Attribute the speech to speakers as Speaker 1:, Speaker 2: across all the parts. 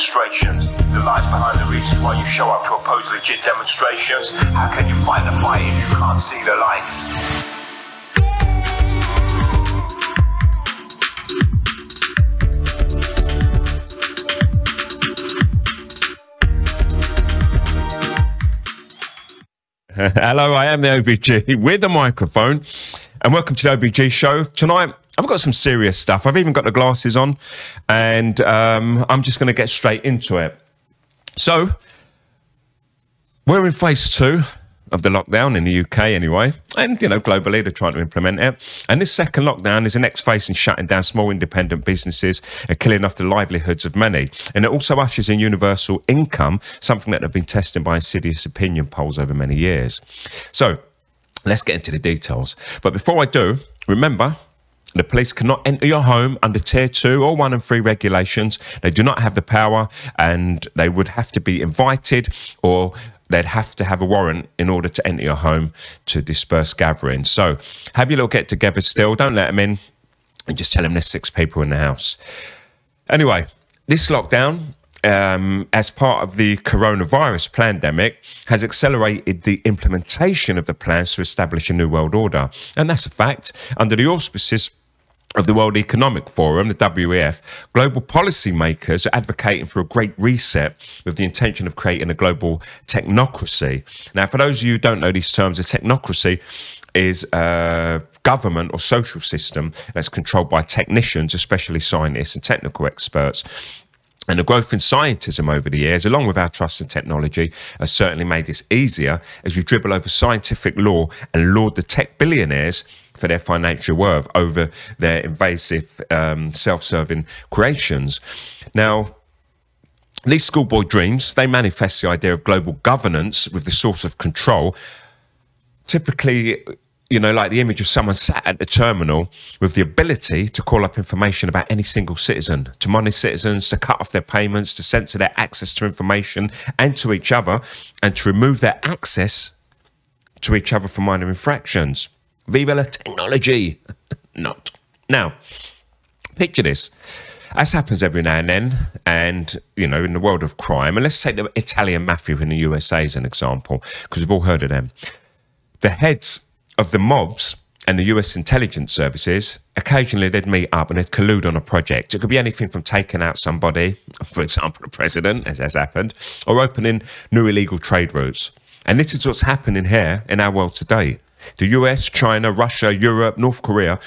Speaker 1: daily remonstrations. The lies behind the reasons why you show up to oppose legit demonstrations. How can you fight the fight if you can't see the lights?
Speaker 2: Hello, I am the OBG with a microphone, and welcome to the OBG show. Tonight, I've got some serious stuff. I've even got the glasses on, and um, I'm just going to get straight into it. So, we're in phase two of the lockdown in the UK anyway, and you know globally they're trying to implement it. And this second lockdown is the next phase in shutting down small independent businesses and killing off the livelihoods of many. And it also ushers in universal income, something that have been tested by insidious opinion polls over many years. So let's get into the details. But before I do, remember the police cannot enter your home under tier two or one and three regulations. They do not have the power and they would have to be invited or they'd have to have a warrant in order to enter your home to disperse gatherings. So have your little get together still. Don't let them in and just tell them there's six people in the house. Anyway, this lockdown, um, as part of the coronavirus pandemic, has accelerated the implementation of the plans to establish a new world order. And that's a fact. Under the auspices of the World Economic Forum, the WEF, global policymakers are advocating for a great reset with the intention of creating a global technocracy. Now, for those of you who don't know these terms, a technocracy is a government or social system that's controlled by technicians, especially scientists and technical experts. And the growth in scientism over the years, along with our trust in technology, has certainly made this easier as we dribble over scientific law and laud the tech billionaires for their financial worth over their invasive, um, self-serving creations. Now, these schoolboy dreams, they manifest the idea of global governance with the source of control, typically you know, like the image of someone sat at the terminal with the ability to call up information about any single citizen, to monitor citizens, to cut off their payments, to censor their access to information and to each other, and to remove their access to each other for minor infractions. Viva la technology! Not. Now, picture this. As happens every now and then, and you know, in the world of crime, and let's take the Italian mafia in the USA as an example, because we've all heard of them. The heads of the mobs and the US intelligence services, occasionally they'd meet up and they'd collude on a project. It could be anything from taking out somebody, for example, the president, as has happened, or opening new illegal trade routes. And this is what's happening here in our world today. The US, China, Russia, Europe, North Korea,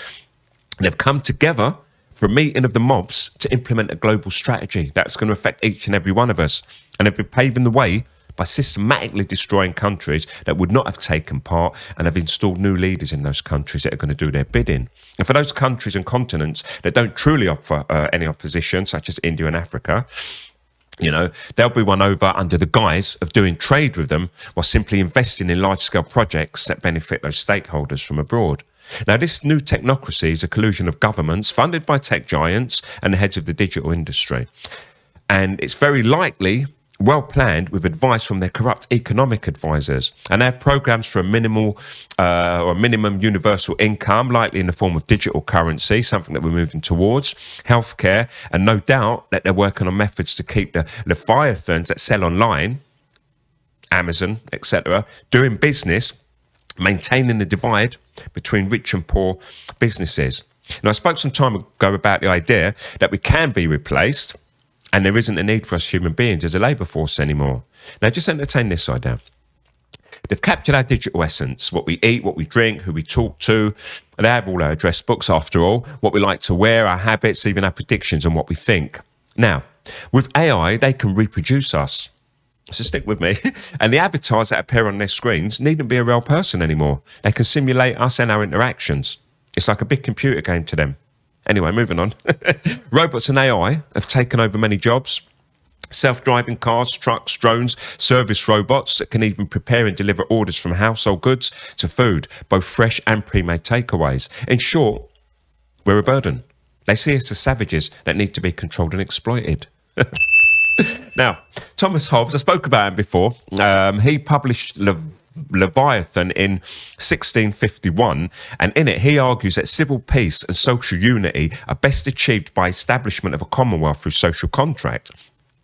Speaker 2: they've come together for a meeting of the mobs to implement a global strategy that's going to affect each and every one of us. And they've been paving the way by systematically destroying countries that would not have taken part and have installed new leaders in those countries that are going to do their bidding. And for those countries and continents that don't truly offer uh, any opposition, such as India and Africa, you know, they'll be won over under the guise of doing trade with them while simply investing in large scale projects that benefit those stakeholders from abroad. Now, this new technocracy is a collusion of governments funded by tech giants and the heads of the digital industry. And it's very likely well planned with advice from their corrupt economic advisors. And they have programs for a minimal uh, or minimum universal income, likely in the form of digital currency, something that we're moving towards, healthcare, and no doubt that they're working on methods to keep the Leviathans that sell online, Amazon, etc., doing business, maintaining the divide between rich and poor businesses. Now, I spoke some time ago about the idea that we can be replaced and there isn't a need for us human beings as a labour force anymore. Now, just entertain this idea. They've captured our digital essence, what we eat, what we drink, who we talk to. They have all our address books, after all, what we like to wear, our habits, even our predictions and what we think. Now, with AI, they can reproduce us. So stick with me. and the avatars that appear on their screens needn't be a real person anymore. They can simulate us and our interactions. It's like a big computer game to them. Anyway, moving on. Robots and AI have taken over many jobs. Self driving cars, trucks, drones, service robots that can even prepare and deliver orders from household goods to food, both fresh and pre made takeaways. In short, we're a burden. They see us as savages that need to be controlled and exploited. now, Thomas Hobbes, I spoke about him before. Um, he published Leviathan in 1651, and in it he argues that civil peace and social unity are best achieved by establishment of a commonwealth through social contract.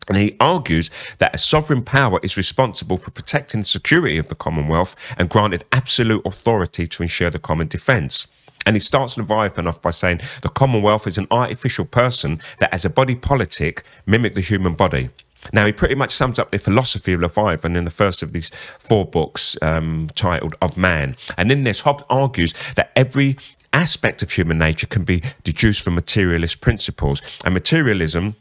Speaker 2: And he argues that a sovereign power is responsible for protecting the security of the Commonwealth and granted absolute authority to ensure the common defence. And he starts Leviathan off by saying the Commonwealth is an artificial person that, as a body politic, mimic the human body. Now, he pretty much sums up the philosophy of Leviathan in the first of these four books um, titled Of Man. And in this, Hobbes argues that every aspect of human nature can be deduced from materialist principles. And materialism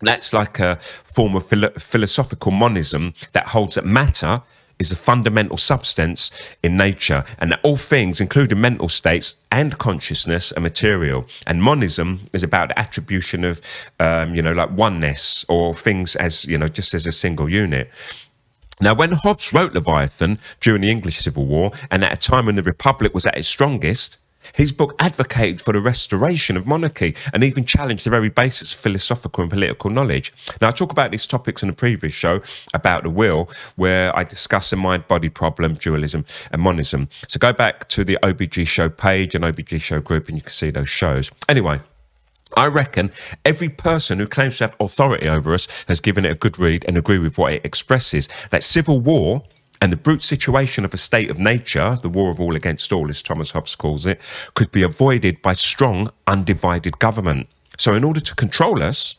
Speaker 2: that's like a form of philo philosophical monism that holds that matter is a fundamental substance in nature, and that all things, including mental states and consciousness, are material. And monism is about the attribution of, um, you know, like oneness or things as, you know, just as a single unit. Now, when Hobbes wrote Leviathan during the English Civil War, and at a time when the Republic was at its strongest, his book advocated for the restoration of monarchy and even challenged the very basis of philosophical and political knowledge. Now, I talk about these topics in a previous show about the will, where I discuss the mind body problem, dualism, and monism. So go back to the OBG show page and OBG show group, and you can see those shows. Anyway, I reckon every person who claims to have authority over us has given it a good read and agree with what it expresses. That civil war and the brute situation of a state of nature, the war of all against all, as Thomas Hobbes calls it, could be avoided by strong, undivided government. So, in order to control us,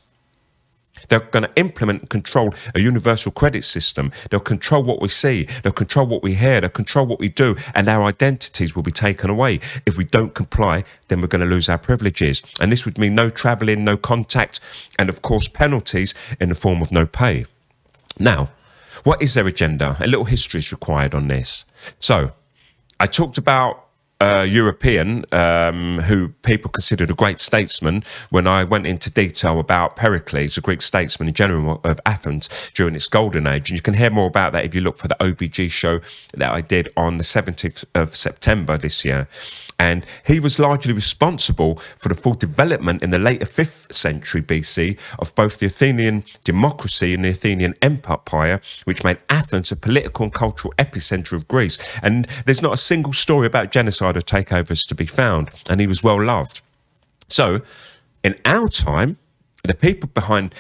Speaker 2: they're going to implement and control a universal credit system. They'll control what we see. They'll control what we hear. They'll control what we do. And our identities will be taken away. If we don't comply, then we're going to lose our privileges. And this would mean no travelling, no contact, and of course, penalties in the form of no pay. Now, what is their agenda? A little history is required on this. So, I talked about a European um, who people considered a great statesman when I went into detail about Pericles, a Greek statesman in general of Athens during its golden age. And you can hear more about that if you look for the OBG show that I did on the 17th of September this year and he was largely responsible for the full development in the later 5th century BC of both the Athenian democracy and the Athenian empire, which made Athens a political and cultural epicenter of Greece. And there's not a single story about genocide or takeovers to be found, and he was well loved. So, in our time, the people behind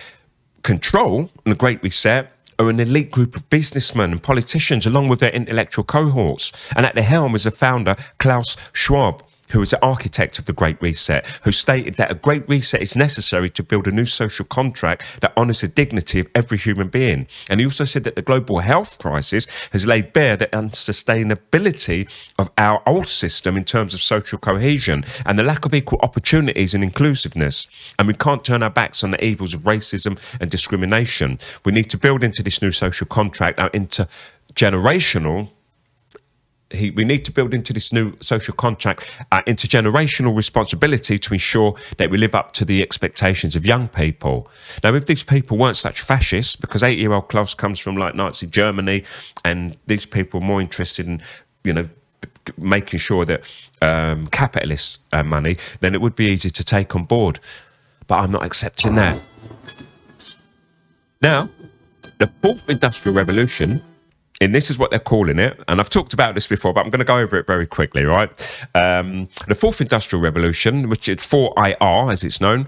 Speaker 2: control and the Great Reset are an elite group of businessmen and politicians, along with their intellectual cohorts. And at the helm is the founder, Klaus Schwab, who was the architect of the Great Reset, who stated that a Great Reset is necessary to build a new social contract that honours the dignity of every human being. And he also said that the global health crisis has laid bare the unsustainability of our old system in terms of social cohesion and the lack of equal opportunities and inclusiveness. And we can't turn our backs on the evils of racism and discrimination. We need to build into this new social contract our intergenerational he, we need to build into this new social contract uh, intergenerational responsibility to ensure that we live up to the expectations of young people. Now, if these people weren't such fascists, because eight-year-old Klaus comes from like Nazi Germany, and these people are more interested in, you know, making sure that um, capitalist money, then it would be easy to take on board. But I'm not accepting that. Now, the fourth industrial revolution and this is what they're calling it. And I've talked about this before, but I'm going to go over it very quickly, right? Um, the fourth industrial revolution, which is 4IR as it's known,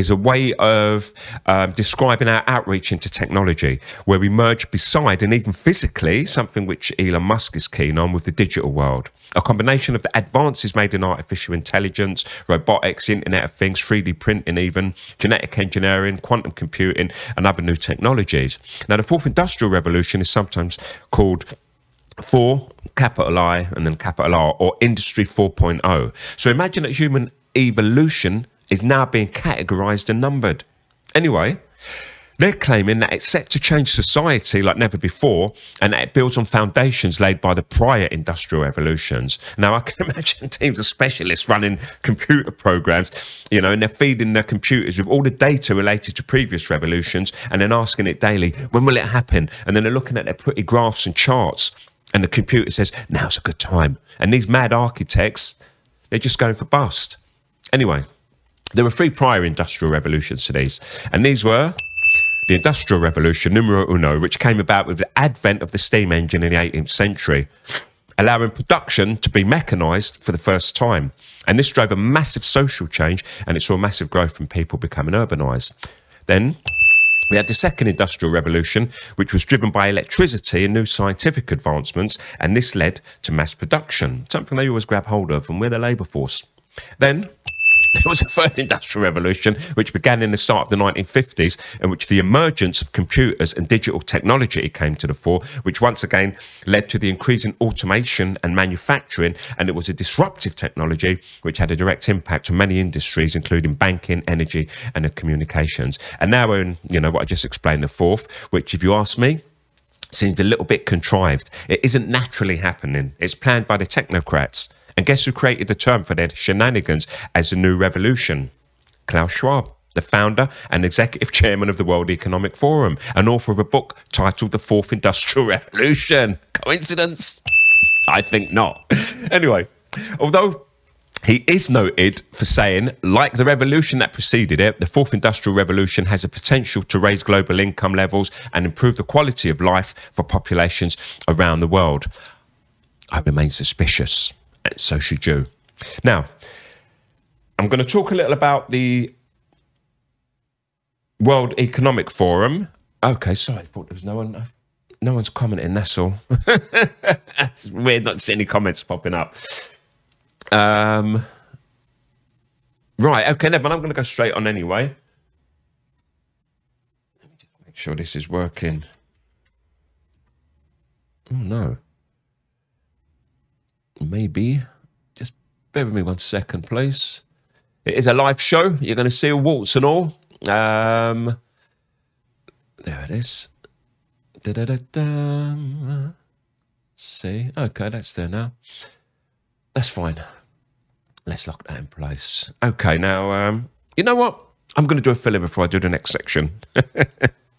Speaker 2: is a way of um, describing our outreach into technology, where we merge beside and even physically something which Elon Musk is keen on with the digital world. A combination of the advances made in artificial intelligence, robotics, Internet of Things, 3D printing, even genetic engineering, quantum computing, and other new technologies. Now, the fourth industrial revolution is sometimes called four capital I and then capital R or industry 4.0. So imagine that human evolution is now being categorized and numbered. Anyway, they're claiming that it's set to change society like never before and that it builds on foundations laid by the prior industrial revolutions. Now, I can imagine teams of specialists running computer programs, you know, and they're feeding their computers with all the data related to previous revolutions and then asking it daily, when will it happen? And then they're looking at their pretty graphs and charts and the computer says, now's a good time. And these mad architects, they're just going for bust. Anyway, there were three prior industrial revolutions to these, and these were the Industrial Revolution, numero uno, which came about with the advent of the steam engine in the 18th century, allowing production to be mechanised for the first time. And this drove a massive social change and it saw massive growth from people becoming urbanised. Then we had the second industrial revolution, which was driven by electricity and new scientific advancements, and this led to mass production, something they always grab hold of, and we're the labour force. Then there was a third industrial revolution, which began in the start of the 1950s, in which the emergence of computers and digital technology came to the fore, which once again led to the increasing automation and manufacturing. And it was a disruptive technology which had a direct impact on many industries, including banking, energy, and the communications. And now we're in, you know, what I just explained, the fourth, which, if you ask me, seems a little bit contrived. It isn't naturally happening. It's planned by the technocrats. And guess who created the term for their shenanigans as a new revolution? Klaus Schwab, the founder and executive chairman of the World Economic Forum, and author of a book titled The Fourth Industrial Revolution. Coincidence? I think not. anyway, although he is noted for saying, like the revolution that preceded it, the fourth industrial revolution has a potential to raise global income levels and improve the quality of life for populations around the world. I remain suspicious so should you. Now, I'm going to talk a little about the World Economic Forum. Okay, sorry, I thought there was no one. No one's commenting. That's all. it's weird not see any comments popping up. Um, right. Okay, no, but I'm going to go straight on anyway. Let me just make sure this is working. Oh no maybe. Just bear with me one second, please. It is a live show. You're going to see a waltz and all. Um, there it is. Da da da da. See, okay, that's there now. That's fine. Let's lock that in place. Okay, now, um, you know what? I'm going to do a filler before I do the next section.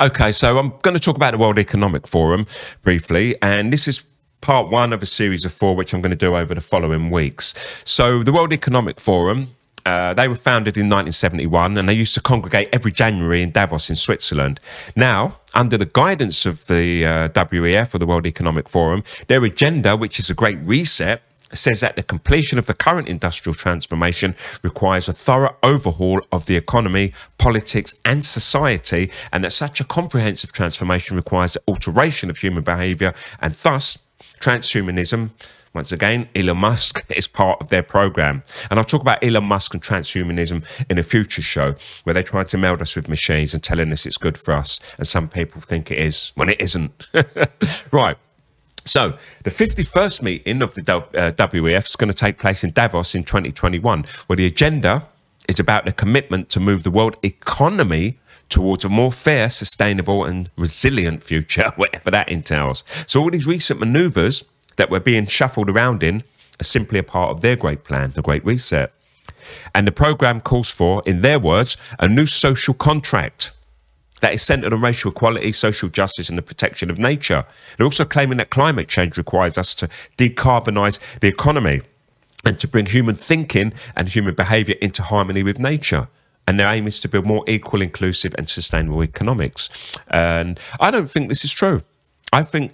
Speaker 2: Okay, so I'm going to talk about the World Economic Forum briefly, and this is part one of a series of four, which I'm going to do over the following weeks. So, the World Economic Forum. Uh, they were founded in 1971 and they used to congregate every January in Davos in Switzerland. Now, under the guidance of the uh, WEF or the World Economic Forum, their agenda, which is a great reset, says that the completion of the current industrial transformation requires a thorough overhaul of the economy, politics, and society, and that such a comprehensive transformation requires the alteration of human behavior, and thus transhumanism. Once again, Elon Musk is part of their program. And I'll talk about Elon Musk and transhumanism in a future show where they're trying to meld us with machines and telling us it's good for us. And some people think it is when it isn't. right. So, the 51st meeting of the uh, WEF is going to take place in Davos in 2021, where the agenda is about the commitment to move the world economy towards a more fair, sustainable, and resilient future, whatever that entails. So, all these recent maneuvers that we're being shuffled around in are simply a part of their great plan, the Great Reset. And the program calls for, in their words, a new social contract that is centered on racial equality, social justice, and the protection of nature. They're also claiming that climate change requires us to decarbonize the economy and to bring human thinking and human behavior into harmony with nature. And their aim is to build more equal, inclusive, and sustainable economics. And I don't think this is true. I think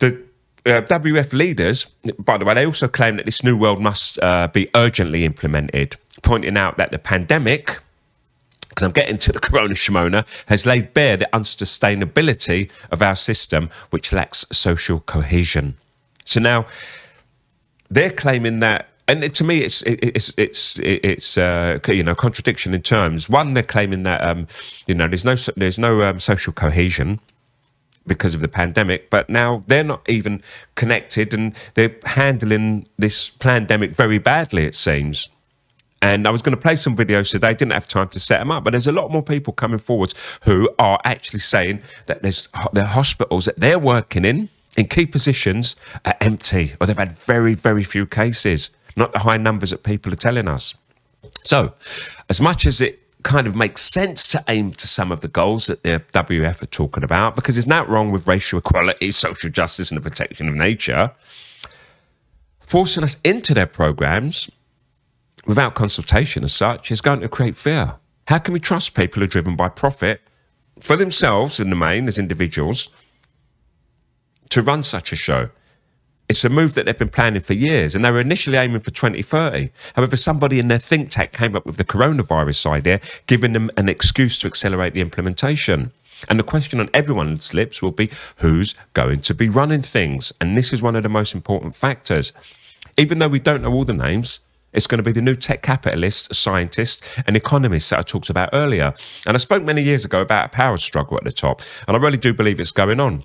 Speaker 2: the uh, WF leaders, by the way, they also claim that this new world must uh, be urgently implemented, pointing out that the pandemic because I'm getting to the Corona Shimona, has laid bare the unsustainability of our system, which lacks social cohesion. So now they're claiming that, and to me, it's it's it's it's uh, you know contradiction in terms. One, they're claiming that um, you know there's no there's no um, social cohesion because of the pandemic, but now they're not even connected, and they're handling this pandemic very badly. It seems. And I was going to play some videos today. Didn't have time to set them up, but there's a lot more people coming forwards who are actually saying that there's the hospitals that they're working in in key positions are empty, or they've had very, very few cases. Not the high numbers that people are telling us. So, as much as it kind of makes sense to aim to some of the goals that the WF are talking about, because there's nothing wrong with racial equality, social justice, and the protection of nature forcing us into their programs without consultation as such is going to create fear. How can we trust people who are driven by profit for themselves in the main as individuals to run such a show? It's a move that they've been planning for years, and they were initially aiming for 2030. However, somebody in their think tank came up with the coronavirus idea, giving them an excuse to accelerate the implementation. And the question on everyone's lips will be who's going to be running things? And this is one of the most important factors. Even though we don't know all the names, it's going to be the new tech capitalists, scientists, and economists that I talked about earlier. And I spoke many years ago about a power struggle at the top, and I really do believe it's going on.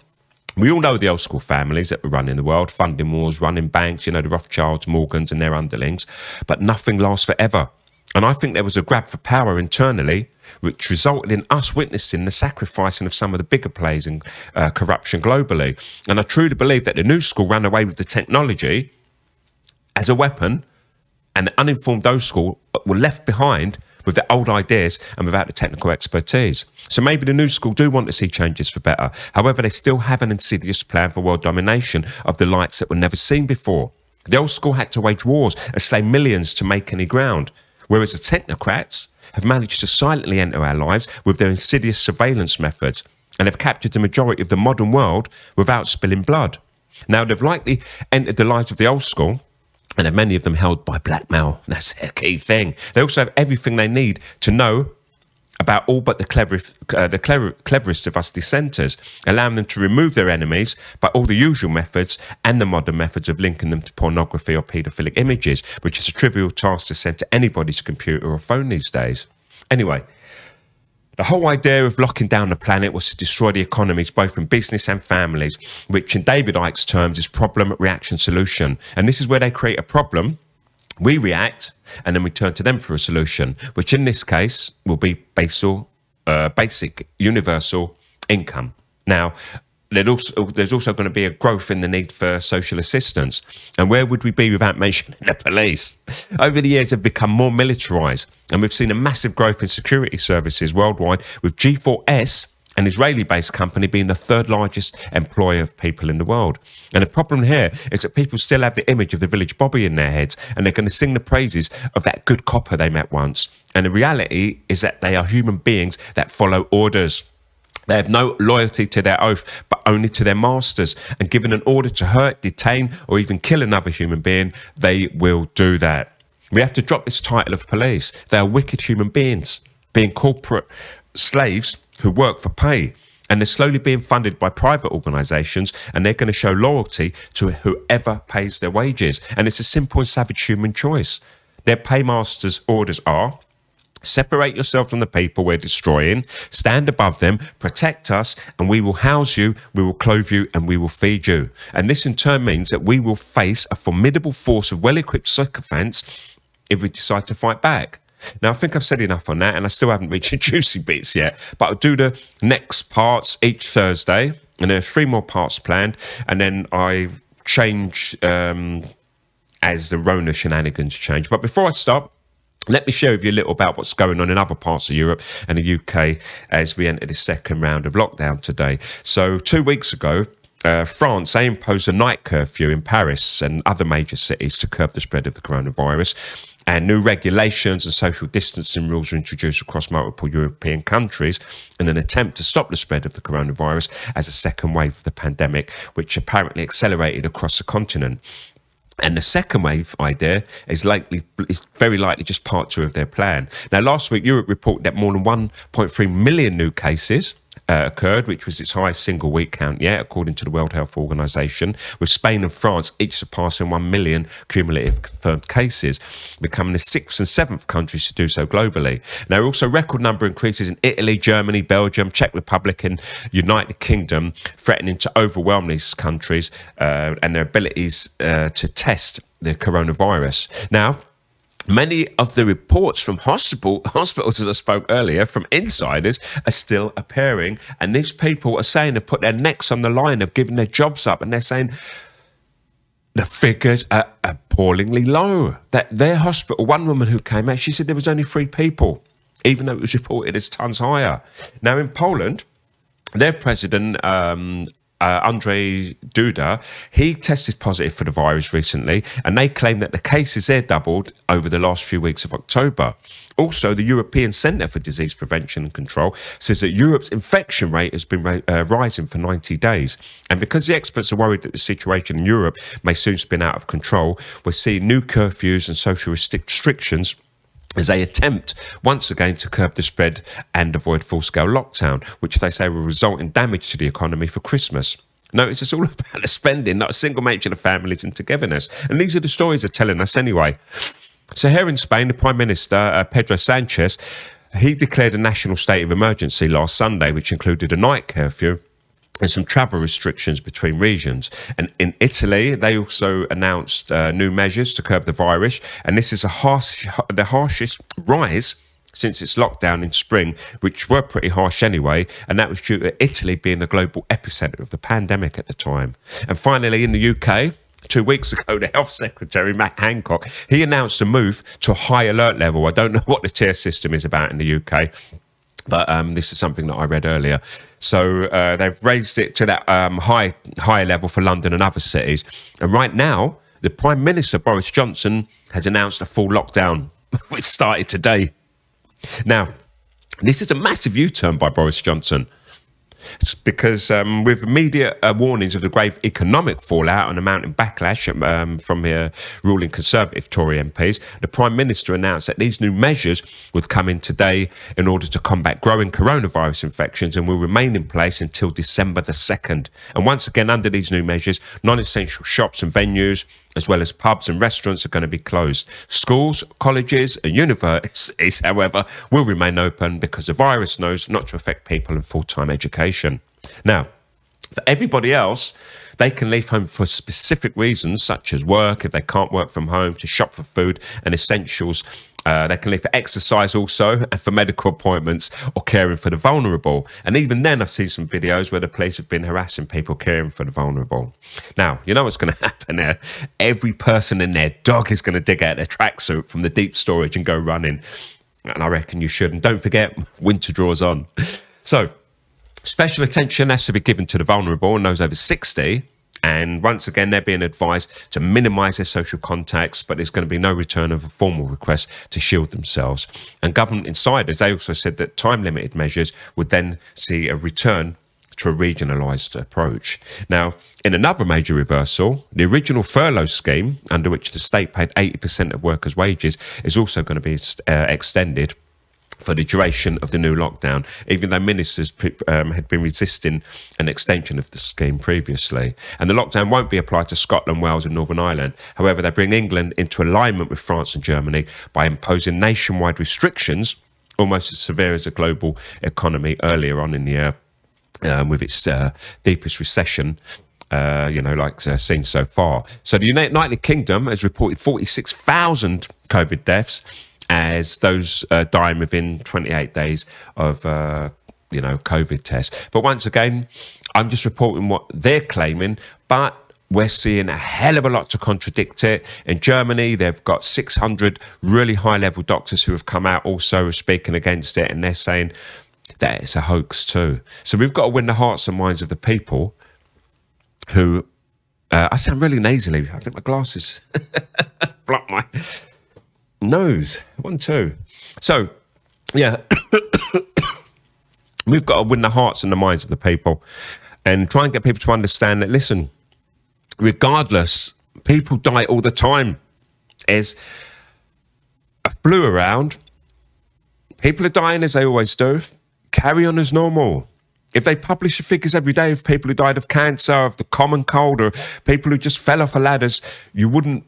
Speaker 2: We all know the old school families that were running the world, funding wars, running banks, you know, the Rothschilds, Morgans, and their underlings, but nothing lasts forever. And I think there was a grab for power internally, which resulted in us witnessing the sacrificing of some of the bigger players in uh, corruption globally. And I truly believe that the new school ran away with the technology as a weapon, and the uninformed old school were left behind with their old ideas and without the technical expertise. So maybe the new school do want to see changes for better. However, they still have an insidious plan for world domination of the likes that were never seen before. The old school had to wage wars and slay millions to make any ground, whereas the technocrats have managed to silently enter our lives with their insidious surveillance methods and have captured the majority of the modern world without spilling blood. Now, they've likely entered the lives of the old school and many of them held by blackmail. That's a key thing. They also have everything they need to know about all but the cleverest, uh, the clever, cleverest of us dissenters, allowing them to remove their enemies by all the usual methods and the modern methods of linking them to pornography or paedophilic images, which is a trivial task to send to anybody's computer or phone these days. Anyway, the whole idea of locking down the planet was to destroy the economies, both in business and families, which in David Icke's terms is problem, reaction, solution. And this is where they create a problem, we react, and then we turn to them for a solution, which in this case will be basal, uh, basic, universal income. Now, also, there's also going to be a growth in the need for social assistance. And where would we be without mentioning the police? Over the years, have become more militarized, and we've seen a massive growth in security services worldwide, with G4S, an Israeli based company, being the third largest employer of people in the world. And the problem here is that people still have the image of the village Bobby in their heads, and they're going to sing the praises of that good copper they met once. And the reality is that they are human beings that follow orders. They have no loyalty to their oath, but only to their masters. And given an order to hurt, detain, or even kill another human being, they will do that. We have to drop this title of police. They are wicked human beings, being corporate slaves who work for pay. And they're slowly being funded by private organisations, and they're going to show loyalty to whoever pays their wages. And it's a simple and savage human choice. Their paymasters' orders are Separate yourself from the people we're destroying, stand above them, protect us, and we will house you, we will clothe you, and we will feed you. And this in turn means that we will face a formidable force of well equipped sycophants if we decide to fight back. Now, I think I've said enough on that, and I still haven't reached the juicy bits yet, but I'll do the next parts each Thursday, and there are three more parts planned, and then I change um, as the Rona shenanigans change. But before I stop, let me share with you a little about what's going on in other parts of Europe and the UK as we enter the second round of lockdown today. So, two weeks ago, uh, France, they imposed a night curfew in Paris and other major cities to curb the spread of the coronavirus. And new regulations and social distancing rules were introduced across multiple European countries in an attempt to stop the spread of the coronavirus as a second wave of the pandemic, which apparently accelerated across the continent. And the second wave idea is likely is very likely just part two of their plan. Now, last week Europe reported that more than 1.3 million new cases uh, occurred, which was its highest single week count yet, according to the World Health Organization, with Spain and France each surpassing 1 million cumulative confirmed cases, becoming the sixth and seventh countries to do so globally. There are also record number increases in Italy, Germany, Belgium, Czech Republic, and United Kingdom, threatening to overwhelm these countries uh, and their abilities uh, to test the coronavirus. Now, Many of the reports from hospital, hospitals, as I spoke earlier, from insiders are still appearing. And these people are saying they've put their necks on the line, of giving their jobs up, and they're saying the figures are appallingly low. That their hospital, one woman who came out, she said there was only three people, even though it was reported as tons higher. Now in Poland, their president, um, uh, Andre Duda, he tested positive for the virus recently, and they claim that the cases there doubled over the last few weeks of October. Also, the European Centre for Disease Prevention and Control says that Europe's infection rate has been uh, rising for 90 days. And because the experts are worried that the situation in Europe may soon spin out of control, we're seeing new curfews and social restrictions as they attempt once again to curb the spread and avoid full scale lockdown, which they say will result in damage to the economy for Christmas. Notice it's all about the spending, not a single mention of families and togetherness. And these are the stories they're telling us anyway. So, here in Spain, the Prime Minister, uh, Pedro Sanchez, he declared a national state of emergency last Sunday, which included a night curfew and some travel restrictions between regions. And in Italy, they also announced uh, new measures to curb the virus. And this is a harsh, the harshest rise since its lockdown in spring, which were pretty harsh anyway, and that was due to Italy being the global epicenter of the pandemic at the time. And finally, in the UK, two weeks ago, the Health Secretary, Matt Hancock, he announced a move to a high alert level. I don't know what the tier system is about in the UK, but um, this is something that I read earlier. So uh, they've raised it to that um, high higher level for London and other cities. And right now, the Prime Minister Boris Johnson has announced a full lockdown, which started today. Now, this is a massive U-turn by Boris Johnson. It's because um, with immediate uh, warnings of the grave economic fallout and the mounting backlash um, from the ruling Conservative Tory MPs, the Prime Minister announced that these new measures would come in today in order to combat growing coronavirus infections and will remain in place until December the 2nd. And once again, under these new measures, non essential shops and venues, as well as pubs and restaurants are going to be closed. Schools, colleges, and universities, however, will remain open because the virus knows not to affect people in full time education. Now, for everybody else, they can leave home for specific reasons, such as work, if they can't work from home, to shop for food and essentials uh, they can leave for exercise also, and for medical appointments or caring for the vulnerable. And even then, I've seen some videos where the police have been harassing people caring for the vulnerable. Now, you know what's going to happen there? Every person in their dog is going to dig out their tracksuit from the deep storage and go running. And I reckon you should. And don't forget, winter draws on. So, special attention has to be given to the vulnerable and those over 60 and once again, they're being advised to minimize their social contacts, but there's going to be no return of a formal request to shield themselves. And government insiders, they also said that time limited measures would then see a return to a regionalised approach. Now, in another major reversal, the original furlough scheme, under which the state paid 80% of workers' wages, is also going to be uh, extended for the duration of the new lockdown, even though ministers um, had been resisting an extension of the scheme previously. And the lockdown won't be applied to Scotland, Wales, and Northern Ireland. However, they bring England into alignment with France and Germany by imposing nationwide restrictions, almost as severe as the global economy earlier on in the year. Um, with its uh, deepest recession, uh, you know, like uh, seen so far. So the United Kingdom has reported 46,000 COVID deaths as those uh, dying within 28 days of uh, you know COVID tests. But once again, I'm just reporting what they're claiming, but we're seeing a hell of a lot to contradict it. In Germany, they've got 600 really high level doctors who have come out also speaking against it, and they're saying that it's a hoax too. So we've got to win the hearts and minds of the people who. Uh, I sound really nasally. I think my glasses block my nose. One, two. So, yeah, we've got to win the hearts and the minds of the people and try and get people to understand that, listen, regardless, people die all the time. There's a flu around. People are dying as they always do. Carry on as normal. If they publish the figures every day of people who died of cancer, of the common cold, or people who just fell off a ladders, you wouldn't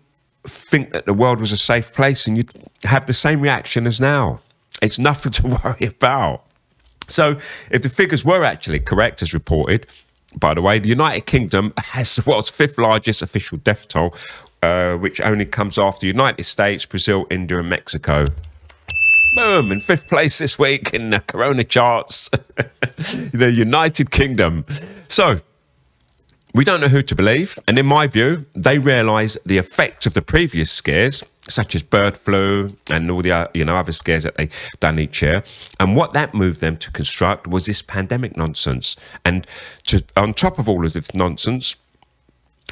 Speaker 2: think that the world was a safe place and you'd have the same reaction as now. It's nothing to worry about. So, if the figures were actually correct as reported, by the way, the United Kingdom has the world's fifth largest official death toll, uh, which only comes after the United States, Brazil, India, and Mexico. Boom, in fifth place this week in the Corona charts, the United Kingdom. So, we don't know who to believe. And in my view, they realise the effect of the previous scares, such as bird flu and all the uh, you know other scares that they done each year. And what that moved them to construct was this pandemic nonsense. And to on top of all of this nonsense,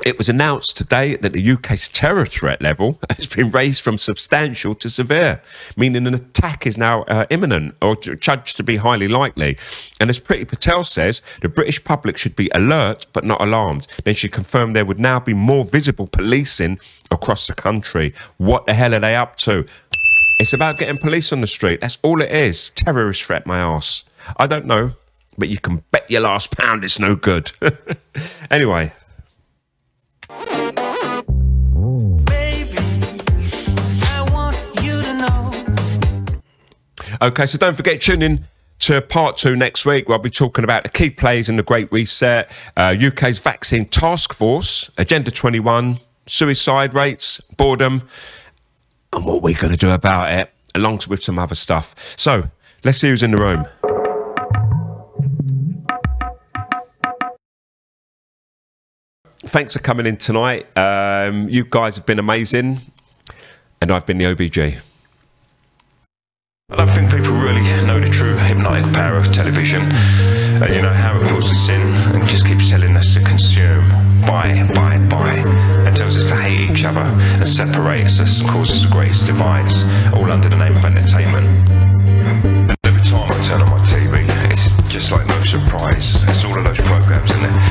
Speaker 2: it was announced today that the UK's terror threat level has been raised from substantial to severe, meaning an attack is now uh, imminent or judged to be highly likely. And as Priti Patel says, the British public should be alert but not alarmed. Then she confirmed there would now be more visible policing across the country. What the hell are they up to? It's about getting police on the street. That's all it is. Terrorist threat, my ass. I don't know, but you can bet your last pound it's no good. anyway. Okay, so don't forget, tune in to part two next week. We'll be talking about the key players in the Great Reset, uh, UK's vaccine task force, Agenda 21, suicide rates, boredom, and what we're going to do about it, along with some other stuff. So let's see who's in the room. Thanks for coming in tonight. Um, you guys have been amazing, and I've been the OBG.
Speaker 1: I don't think people really know the true hypnotic power of television. And you know how it pulls us in and just keeps telling us to consume, buy, buy, buy, and tells us to hate each other and separates us and causes the greatest divides, all under the name of entertainment. And every time I turn on my TV, it's just like no surprise. It's all of those programs and they're